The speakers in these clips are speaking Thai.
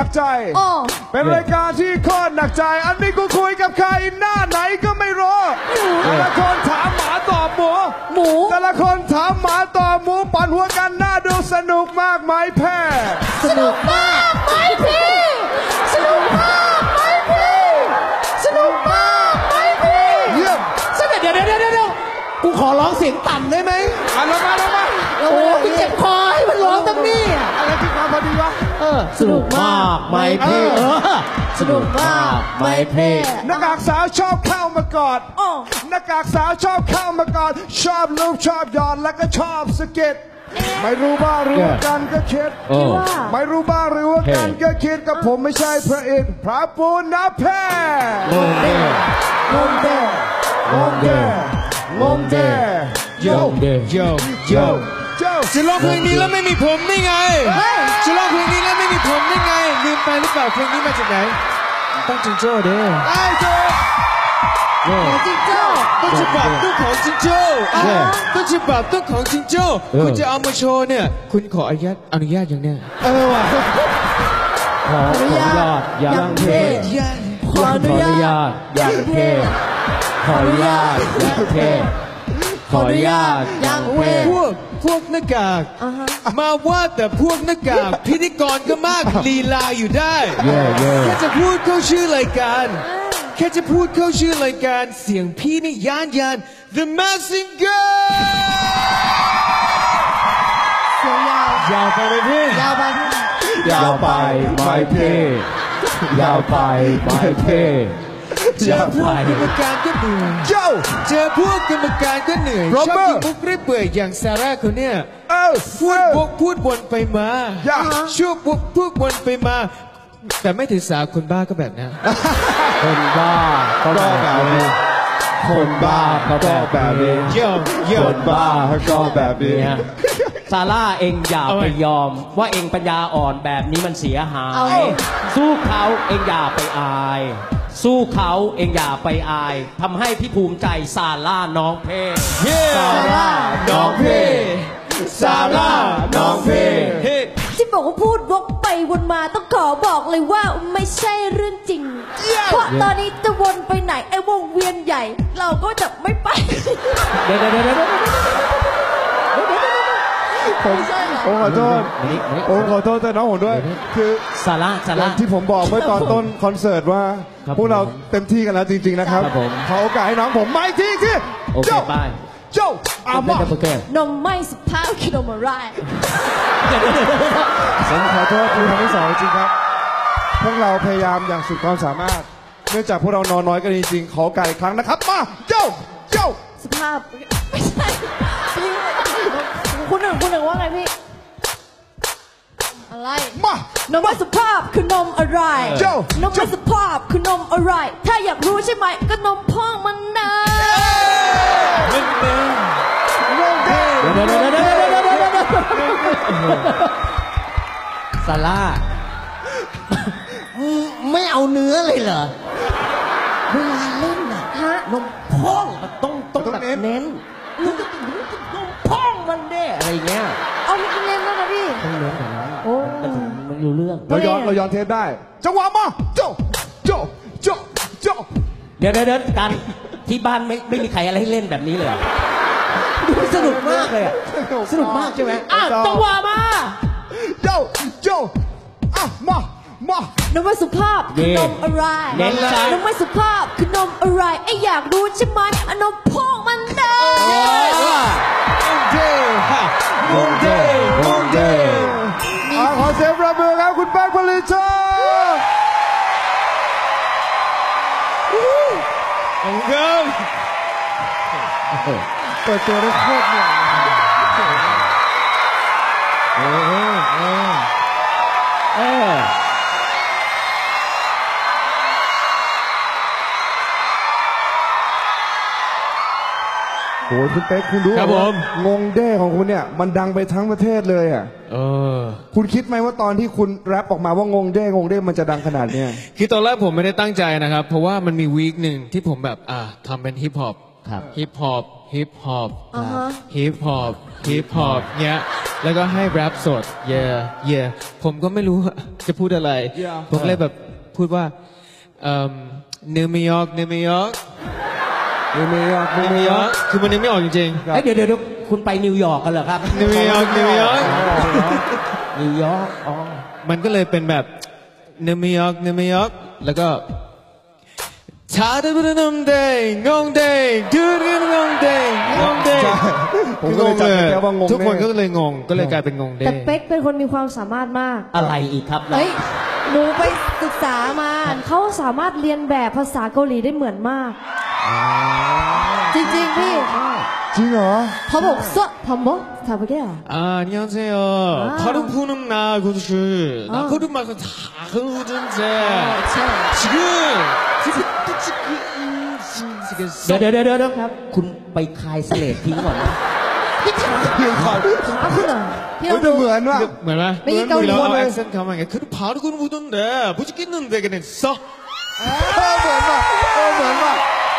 นักใจ โอ้เป็นรายการที่โคตรหนักใจ อันนี้กูคุยกับใครหน้าไหนก็ไม่รู้ แต่ละคนถามหมาตอบหมู หมูแต่ละคนถามหมาตอบหมูปั่นหัวกันหน้าดูสนุกมากไหมแพ้สนุกมากไหมพี่ สนุกมากไหมพี่ สนุกมากไหมพี่เยี่ยมสนุกเดี๋ยวเดี๋ยวเดี๋ยวเดี๋ยวกูขอร้องเสียงต่ำได้ไหมอะลงมาลงมาโอ้ยกูเจ็บคอ พอดีวะเออสนุกมากไหมพี่เออเออสนุกมากไหมพี่หน้ากากสาวชอบเข้ามากอดโอ้หน้ากากสาวชอบเข้ามากอด ชอบลูบชอบหยอดแล้วก็ชอบสะเก็ดไม่รู้บ้างหรือว่ากันก็คิดคิดว่าไม่รู้บ้างหรือว่ากันก็คิดกับผมไม่ใช่พระเอกพระปูนะแพ้งงเด้งงแดงงแดงงแดโยงงเด้โยโยโย จะร้องเพลงนี้แล้วไม่มีผมได้ไงจะร้องเพลงนี้แล้วไม่มีผมได้ไงลืมไปหรือเปล่าเพลงนี้มาจากไหนต้องจิงโจ้เด้อไอ้เจ้าของจริงเจ้าต้องฉบับต้องของจิงโจ้อะเย้ต้องฉบับต้องของจิงโจ้เออคุณจะเอามาโชว์เนี่ย คุณขออนุญาตอนุญาตอย่างเนี้ยเออว่ะขออนุญาตอย่างเท่ขออนุญาตอย่างเท่ขออนุญาตอย่างเท่ ขออนุญาตอย่างเท่พวกพวกหน้ากาก อ่าฮะ มาว่าแต่พวกหน้ากาก พิธีกรก็มากลีลาอยู่ได้ เย่เย่แค่จะพูดเข้าชื่อรายการ แค่จะพูดเข้าชื่อรายการเสียงพี่นี่ยานยาน The Mask Singer เสียงยาวยาวไปเลยพี่ ยาวไปพี่ยาวไปไม่เท่ยาวไปไม่เท่ เจอพวกกรรมการก็เหนื่อยโยเจอพวกกรรมการก็เหนื่อยโรชอบเบิร์กิตนมุกเรื่อยเปื่อยอย่างซาร่าคนเนี้ยเออพูดวกพูดวนไปมาอย่าช่วงวกพูดวนไปมา แต่ไม่ถือสาคนบ้าก็แบบนั้นคนบ้าก็แบบนี้ คนบ้าก็แบบนี้เยี่ยมเยี่ยคมนบ้าก็แบบนี้ซาร่าเองอย่าเอาไว้ไปยอม ว่าเองปัญญาอ่อนแบบนี้มันเสียหาเอายสู้เขาเองอย่าไปอาย สู้เขาเองอย่าไปอายทำให้พี่ภูมิใจซาร่าน้องเพเย้ซาร่าน้องเพซาร่าน้องเพเฮ้ที่บอกว่าพูดวกไปวนมาต้องขอบอกเลยว่าไม่ใช่เรื่องจริง เพราะตอนนี้จะวนไปไหนไอ้วงเวียนใหญ่ เราก็จะไม่ไป เดี๋ยวเดี๋ยวเดี๋ยวเดี๋ยว ผมผมขอโทษนี่นี่ผมขอโทษแต่น้องผมด้วย คือซาร่าซาอร่าย่างที่ผมบอกเมื่อตอนต้นคอนเสิร์ตว่า ครับพวกเราผมเต็มที่กันแล้วจริง ๆ นะครับ ครับผม ขอโอกาสให้น้องผมมาอีกทีที่โอเคไปโจอาไม่มาได้โปรแกรมนมไม่สุภาพคือนมอะไรผมขอโทษคุณครั้งที่สองจริงๆครับ พวกเราพยายามอย่างสุดความสามารถ เนื่องจากพวกเรานอนน้อยกันจริงๆ ขอโอกาสอีกครั้งนะครับ มาโจโจสุภาพไม่ใช่พี่ คุณหนึ่งคุณหนึ่งว่าไงพี่ อะไร มา นมไม่สุภาพคือนมอะไรนมไม่สุภาพคือนมอะไร ถ้าอยากรู้ใช่ไหม ก็นมพ่องมันนะหนึ่งหนึ่งนมเดเดี๋เดเดเดเดเดเดี๋ซาร่าไม่เอาเนื้อเลยเหรอ นแล้วนะพี่ต้องเน้นอย่างนั้นโอ้ มันถึงมันรู้เรื่อง เราย้อนเราย้อนเทปได้ จังหวะมาโจโจโจโจเดี๋ยวเดี๋ยวเดี๋ยวกันที่บ้านไม่ไม่มีใครอะไรให้เล่นแบบนี้เลยเหรอดูสนุกมากเลยอะสนุกมากใช่ไหมอะจังหวะมาโจโจอะมามา นมไม่สุภาพคือนมอะไรเน้นชัดนมไม่สุภาพคือนมอะไรไอ้อยากรู้ใช่ไหมอะนมพ่อ ของเดิมเปิดตัวได้โคตรเหนื่อยเออเออเออ โหคุณเป๊กคุณรู้ครับว่าผมงงเด้ของคุณเนี่ยมันดังไปทั้งประเทศเลยอะเออ คุณคิดไหมว่าตอนที่คุณแรปออกมาว่างงเด้งงเด้มันจะดังขนาดเนี้ย คือตอนแรกผมไม่ได้ตั้งใจนะครับ เพราะว่ามันมีวีคหนึ่งที่ผมแบบอ่าทำเป็นฮิปฮอปครับ ฮิปฮอปฮิปฮอปอ่าฮะ ฮิปฮอปฮิปฮอปเนี้ยแล้วก็ให้แรปสด yeah yeah ผมก็ไม่รู้จะพูดอะไร Yeah ผมเลยแบบพูดว่านิวยอร์กนิวยอร์ก นิวยอร์กนิวยอร์กคือมันนึกไม่ออกจริงครับเอ้ยเดี๋ยวเดี๋ยวเดี๋ยวคุณไปนิวยอร์กกันเหรอครับ นิวยอร์กนิวยอร์กนิวยอร์กอ๋อมันก็เลยเป็นแบบนิวยอร์กนิวยอร์กแล้วก็ชาดบุรนมเดงงงเดงดูดกันงงเดงงงเดงใช่ผมก็เลยจำได้แค่ว่างงทุกคนก็แเลยงงก็เลยกลายเป็นงงเดแต่งเป๊กเป็นคนมีความสามารถมาก อะไรอีกครับเฮ้ยหนูไปศึกษามาเขาสามารถเรียนแบบภาษาเกาหลีได้เหมือนมาก จริงๆพี่ จริงเหรอ เขาบอกสวดพอมบถามไปแก่ 아, 안녕하세요. 아. 바로 푸는 나 군수. 나 아. 코드 마크 다 그러던데. ใช่ 지금 지금 지금 เดี๋ยวเดี๋ยวเดี๋ยวเดี๋ยวครับ คุณไปคายเสลดทิ้งก่อนนะ เดี๋ยวก่อน ขาขึ้นเหรอพี่ล เฮ้ อย ง แต่ ดู เหมือนว่ะ 뭐라? 네, 이거 우리 이거는- 어, 액센트 가만 히 그래 바로 그런 무던데 무지겠는데 그랬어. เออเหมือนว่ะเออเหมือนว่ะ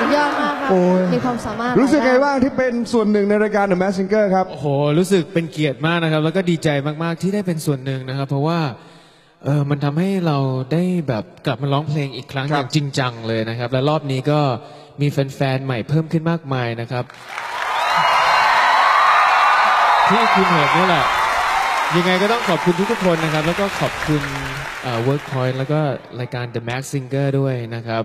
สุดยอดมากครับโอ้ย มีความสามารถรู้สึกไงหลยด้นบ้างที่เป็นส่วนหนึ่งในรายการ The Mask Singer ครับ โอ้โห รู้สึกเป็นเกียรติมากนะครับ แล้วก็ดีใจมาก ๆ ที่ได้เป็นส่วนหนึ่งนะครับ เพราะว่าเออมันทำให้เราได้แบบกลับมาร้องเพลงอีกครั้งคอรับ ย่างจริงจังเลยนะครับ และรอบนี้ก็มีแฟน ๆ ใหม่เพิ่มขึ้นมากมายนะครับ ที่คุณเห็นนี่แหละ ยังไงก็ต้องขอบคุณทุกๆคนนะครับ แล้วก็ขอบคุณเอ่อ Workpoint แล้วก็รายการ The Max Singer ด้วยนะครับ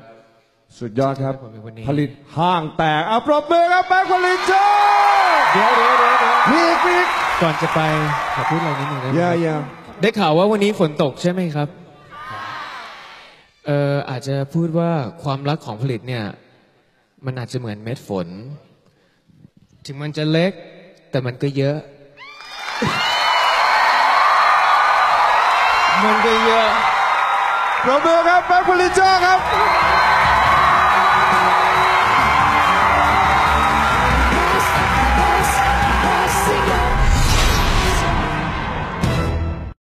สุดยอดครับผมเป็นวันนี้ผลิตห้างแตกเอาปรบมือครับแม็กผลิตโชว์เดี๋ยวเดี๋ยวเดี๋ยวเดี๋ยวมีอีกมีอีกก่อนจะไปขอพูดอะไรนิดหนึ่งได้ไหมอย่าอย่าได้ข่าวว่าวันนี้ฝนตกใช่ไหมครับ เอ่ออาจจะพูดว่าความรักของผลิตเนี่ย มันอาจจะเหมือนเม็ดฝน ถึงมันจะเล็ก แต่มันก็เยอะ มันก็เยอะปรบมือครับแม็กผลิตโชว์ครับ